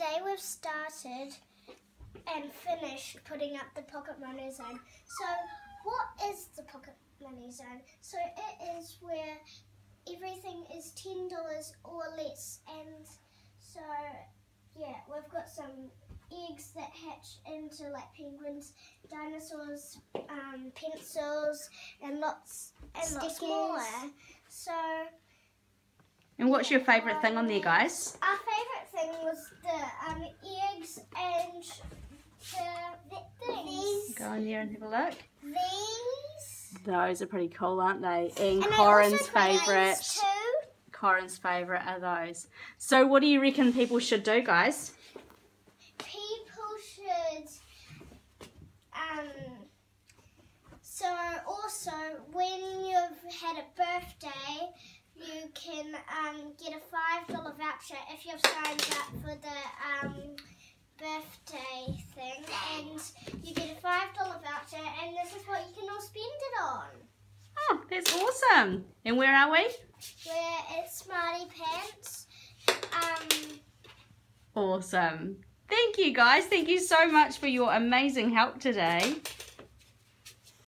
today we've started and finished putting up the pocket money zone. So what is the pocket money zone? So it is where everything is $10 or less and so yeah, we've got some eggs that hatch into like penguins, dinosaurs, um, pencils, and lots and lots more. So. And what's your favourite thing on there, guys? Our thing was the um, eggs and the things. Go in there and have a look. These. Those are pretty cool, aren't they? And, and Corin's favourite. Corin's favourite are those. So what do you reckon people should do, guys? People should... Um, so also, when you've had a birthday, can um, get a $5 voucher if you've signed up for the um, birthday thing. And you get a $5 voucher and this is what you can all spend it on. Oh, that's awesome. And where are we? We're at Smarty Pants. Um, awesome. Thank you guys. Thank you so much for your amazing help today.